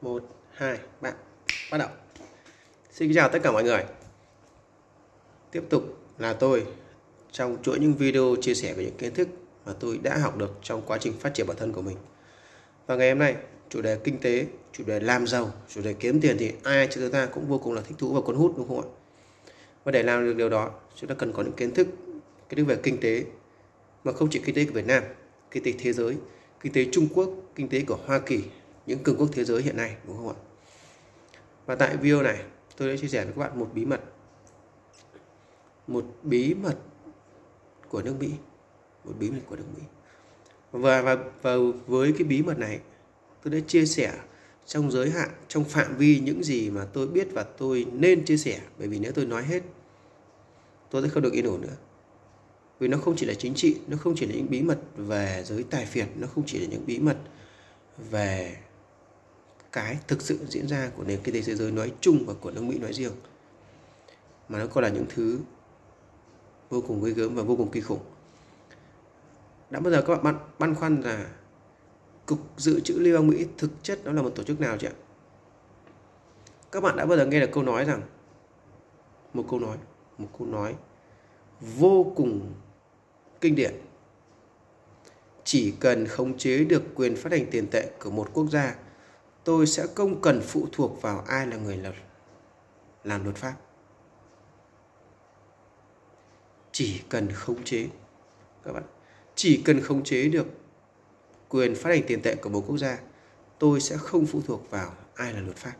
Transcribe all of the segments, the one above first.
một, hai ba bắt đầu. Xin chào tất cả mọi người. Tiếp tục là tôi. Trong chuỗi những video chia sẻ về những kiến thức mà tôi đã học được trong quá trình phát triển bản thân của mình. Và ngày hôm nay, chủ đề kinh tế, chủ đề làm giàu, chủ đề kiếm tiền thì ai cho chúng ta cũng vô cùng là thích thú và cuốn hút, đúng không ạ? Và để làm được điều đó, chúng ta cần có những kiến thức kiến thức về kinh tế, mà không chỉ kinh tế của Việt Nam, kinh tế thế giới, kinh tế Trung Quốc, kinh tế của Hoa Kỳ những cường quốc thế giới hiện nay đúng không ạ? Và tại video này tôi đã chia sẻ với các bạn một bí mật. Một bí mật của nước Mỹ. Một bí mật của nước Mỹ. Và, và, và với cái bí mật này tôi đã chia sẻ trong giới hạn trong phạm vi những gì mà tôi biết và tôi nên chia sẻ. Bởi vì nếu tôi nói hết tôi sẽ không được yên ổn nữa. Vì nó không chỉ là chính trị nó không chỉ là những bí mật về giới tài phiệt nó không chỉ là những bí mật về cái thực sự diễn ra của nền kinh tế thế giới nói chung và của nước Mỹ nói riêng. Mà nó còn là những thứ vô cùng ghê gớm và vô cùng kinh khủng. Đã bao giờ các bạn băn, băn khoăn là cục dự trữ liên bang Mỹ thực chất nó là một tổ chức nào chưa các bạn đã bao giờ nghe được câu nói rằng một câu nói một câu nói vô cùng kinh điển chỉ cần khống chế được quyền phát hành tiền tệ của một quốc gia tôi sẽ không cần phụ thuộc vào ai là người lập, làm luật pháp. Chỉ cần khống chế, các bạn, chỉ cần khống chế được quyền phát hành tiền tệ của một quốc gia, tôi sẽ không phụ thuộc vào ai là luật pháp.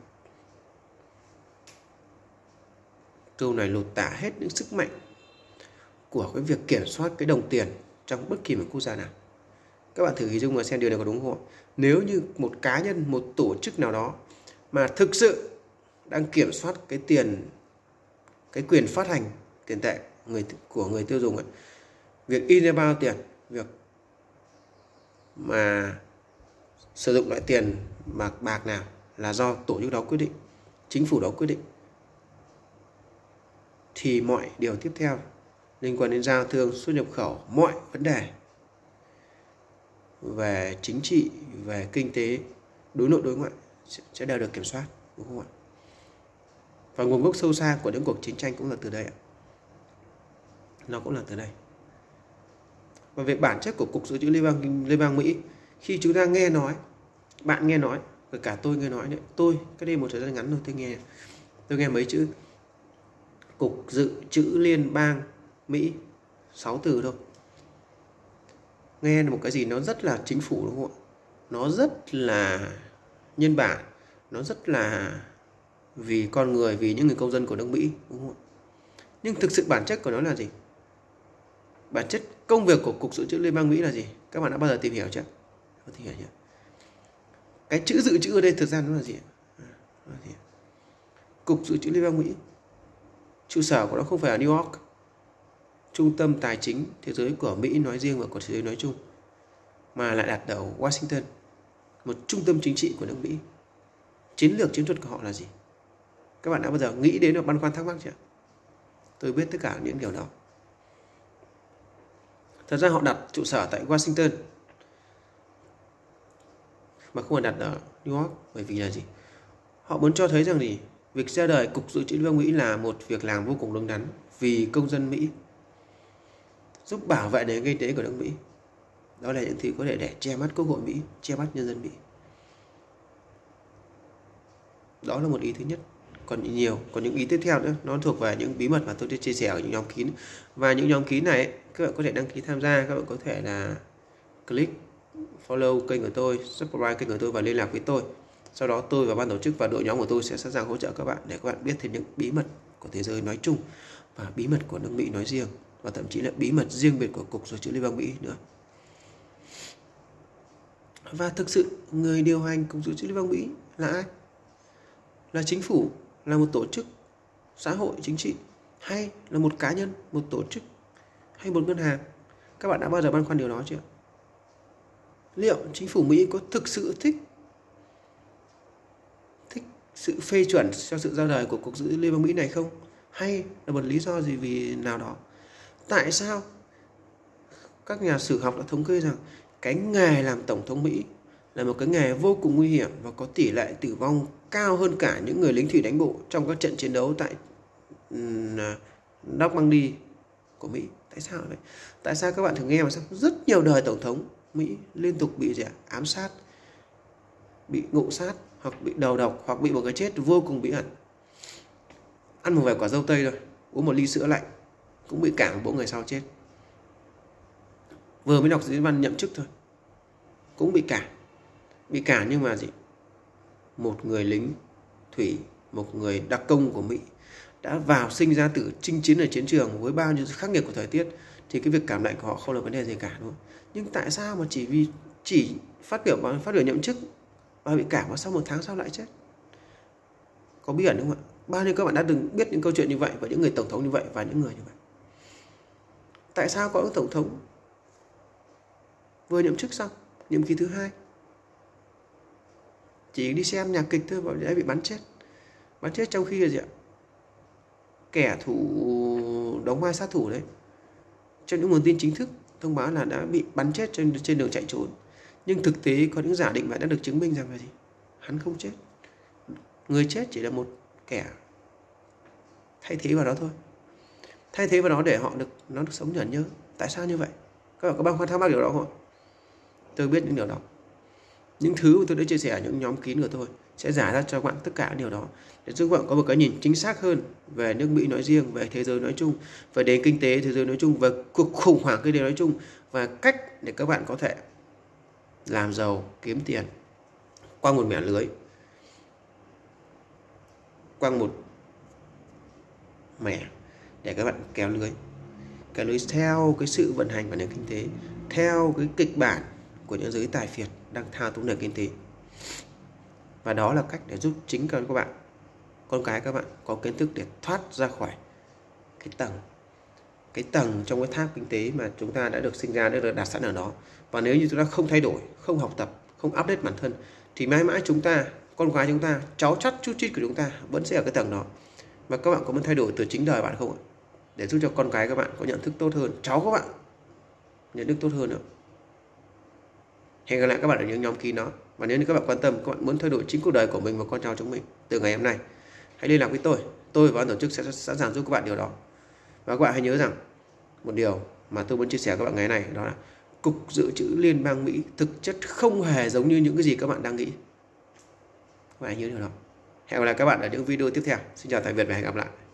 Câu này lột tả hết những sức mạnh của cái việc kiểm soát cái đồng tiền trong bất kỳ một quốc gia nào các bạn thử hình dung và xem điều này có đúng không nếu như một cá nhân, một tổ chức nào đó mà thực sự đang kiểm soát cái tiền, cái quyền phát hành tiền tệ người của người tiêu dùng ấy, việc in ra bao tiền, việc mà sử dụng loại tiền mà bạc nào là do tổ chức đó quyết định, chính phủ đó quyết định, thì mọi điều tiếp theo liên quan đến giao thương, xuất nhập khẩu, mọi vấn đề về chính trị, về kinh tế, đối nội, đối ngoại sẽ đều được kiểm soát, đúng không ạ? Và nguồn gốc sâu xa của những cuộc chiến tranh cũng là từ đây ạ. Nó cũng là từ đây. Và về bản chất của cục dự trữ liên bang liên bang Mỹ, khi chúng ta nghe nói, bạn nghe nói, và cả tôi nghe nói đấy, tôi cái đây một thời gian ngắn rồi tôi nghe tôi nghe mấy chữ cục dự trữ liên bang Mỹ, sáu từ thôi nghe là một cái gì nó rất là chính phủ đúng không ạ? Nó rất là nhân bản, nó rất là vì con người, vì những người công dân của nước Mỹ, đúng không nhưng thực sự bản chất của nó là gì? Bản chất công việc của cục dự trữ liên bang Mỹ là gì? Các bạn đã bao giờ tìm hiểu chưa? Có tìm hiểu chưa? Cái chữ dự trữ ở đây thực ra nó là gì? À, cục dự trữ liên bang Mỹ, trụ sở của nó không phải ở New York trung tâm tài chính thế giới của Mỹ nói riêng và của thế giới nói chung, mà lại đặt ở Washington, một trung tâm chính trị của nước Mỹ. Chiến lược chiến thuật của họ là gì? Các bạn đã bao giờ nghĩ đến và băn khoăn thắc mắc chưa? Tôi biết tất cả những điều đó. Thật ra họ đặt trụ sở tại Washington, mà không phải đặt ở New York, bởi vì là gì? Họ muốn cho thấy rằng gì? Việc ra đời cục dự trữ liên bang Mỹ là một việc làm vô cùng đúng đắn vì công dân Mỹ giúp bảo vệ nền kinh tế của nước Mỹ. Đó là những thứ có thể để che mắt quốc hội Mỹ, che mắt nhân dân Mỹ. Đó là một ý thứ nhất. Còn nhiều, còn những ý tiếp theo nữa, nó thuộc về những bí mật mà tôi đã chia sẻ ở những nhóm kín. Và những nhóm kín này, các bạn có thể đăng ký tham gia, các bạn có thể là click follow kênh của tôi, subscribe kênh của tôi và liên lạc với tôi. Sau đó tôi và ban tổ chức và đội nhóm của tôi sẽ sẵn sàng hỗ trợ các bạn để các bạn biết thêm những bí mật của thế giới nói chung và bí mật của nước Mỹ nói riêng và thậm chí là bí mật riêng biệt của Cục Dự trữ Liên bang Mỹ nữa. Và thực sự người điều hành Cục Dự trữ Liên bang Mỹ là ai? Là chính phủ, là một tổ chức xã hội chính trị hay là một cá nhân, một tổ chức hay một ngân hàng? Các bạn đã bao giờ băn khoăn điều đó chưa? Liệu chính phủ Mỹ có thực sự thích thích sự phê chuẩn cho sự ra đời của Cục Dự trữ Liên bang Mỹ này không? Hay là một lý do gì vì nào đó tại sao các nhà sử học đã thống kê rằng cái nghề làm tổng thống Mỹ là một cái nghề vô cùng nguy hiểm và có tỷ lệ tử vong cao hơn cả những người lính thủy đánh bộ trong các trận chiến đấu tại à, Normandy của Mỹ. Tại sao vậy? Tại sao các bạn thường nghe mà sao rất nhiều đời tổng thống Mỹ liên tục bị gì ám sát, bị ngộ sát hoặc bị đầu độc hoặc bị một cái chết vô cùng bí ẩn. Ăn một vài quả dâu tây thôi, uống một ly sữa lạnh cũng bị cảm mỗi người sau chết. Vừa mới đọc diễn văn nhậm chức thôi, cũng bị cảm bị cản nhưng mà gì? Một người lính thủy một người đặc công của Mỹ đã vào sinh ra tử chinh chiến ở chiến trường với bao nhiêu khắc nghiệt của thời tiết thì cái việc cảm lạnh của họ không là vấn đề gì cả đúng không? nhưng tại sao mà chỉ vì chỉ phát biểu phát biểu nhậm chức mà bị cảm và sau một tháng sau lại chết? Có bí ẩn đúng không ạ? Bao nhiêu các bạn đã từng biết những câu chuyện như vậy và những người tổng thống như vậy và những người như vậy tại sao có những tổng thống? Vừa nhậm chức xong, nhiệm kỳ thứ hai. Chỉ đi xem nhạc kịch thôi và đã bị bắn chết. Bắn chết trong khi là gì ạ? Kẻ thủ, đóng vai sát thủ đấy. Trong những nguồn tin chính thức, thông báo là đã bị bắn chết trên trên đường chạy trốn. Nhưng thực tế có những giả định và đã được chứng minh rằng là gì? Hắn không chết. Người chết chỉ là một kẻ thay thế vào đó thôi thay thế vào đó để họ được nó được sống nhẫn nhớ tại sao như vậy? Các bạn có băn khoăn thắc mắc điều đó không tôi biết những điều đó. Những thứ mà tôi đã chia sẻ ở những nhóm kín của tôi sẽ giải ra cho các bạn tất cả điều đó để giúp các bạn có một cái nhìn chính xác hơn về nước Mỹ nói riêng, về thế giới nói chung, về nền kinh tế thế giới nói chung, về cuộc khủng hoảng kinh tế nói chung và cách để các bạn có thể làm giàu, kiếm tiền qua một mẻ lưới, qua một mẻ để các bạn kéo lưới, kéo lưới theo cái sự vận hành của nền kinh tế, theo cái kịch bản của những giới tài phiệt đang thao túng nền kinh tế. Và đó là cách để giúp chính các bạn con cái các bạn có kiến thức để thoát ra khỏi cái tầng cái tầng trong cái tháp kinh tế mà chúng ta đã được sinh ra đã được đặt sẵn ở đó. Và nếu như chúng ta không thay đổi không học tập không update bản thân thì mãi mãi chúng ta con gái chúng ta cháu chắt chút chít của chúng ta vẫn sẽ ở cái tầng đó. Và các bạn có muốn thay đổi từ chính đời bạn không ạ? Để giúp cho con cái các bạn có nhận thức tốt hơn cháu các bạn nhận thức tốt hơn nữa Hẹn gặp lại các bạn ở những nhóm kín đó. Và nếu như các bạn quan tâm, các bạn muốn thay đổi chính cuộc đời của mình và con cháu chúng mình từ ngày hôm nay, hãy liên lạc với tôi. Tôi và ban tổ chức sẽ sẵn sàng giúp các bạn điều đó. Và các bạn hãy nhớ rằng một điều mà tôi muốn chia sẻ với các bạn ngày này đó là Cục Dự trữ Liên bang Mỹ thực chất không hề giống như những cái gì các bạn đang nghĩ. Các bạn hãy nhớ điều đó. Hẹn gặp lại các bạn ở những video tiếp theo. Xin chào tạm biệt và hẹn gặp lại.